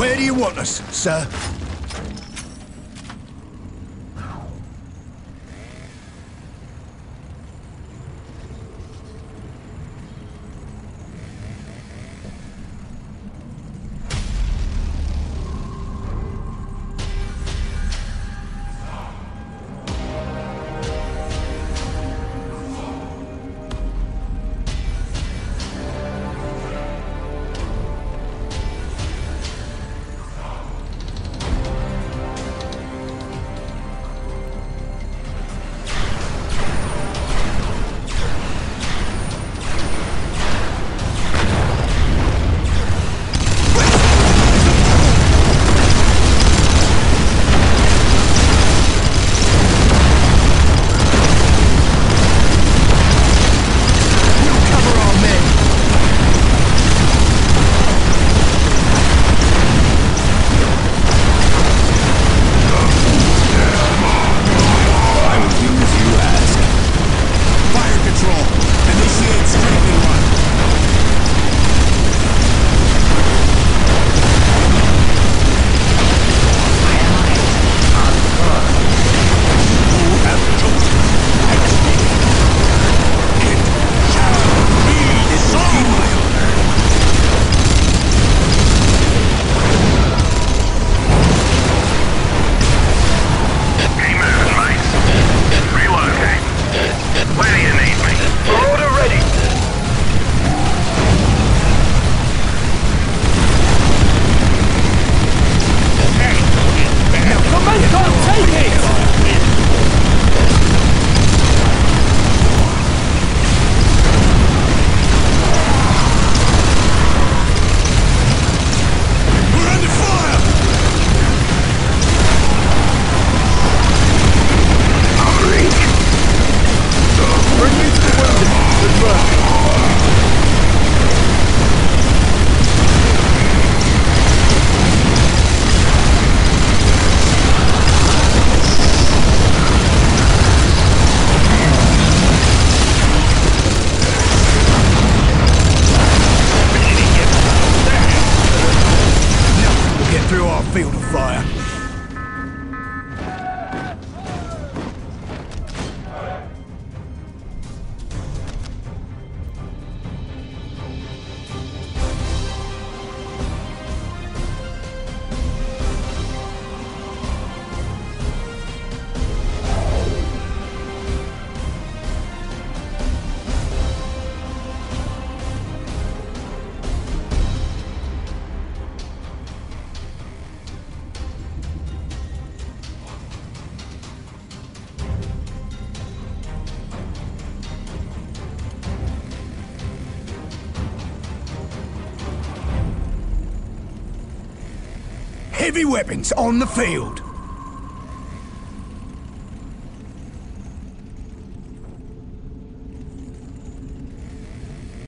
Where do you want us, sir? our field of fire. Heavy weapons on the field.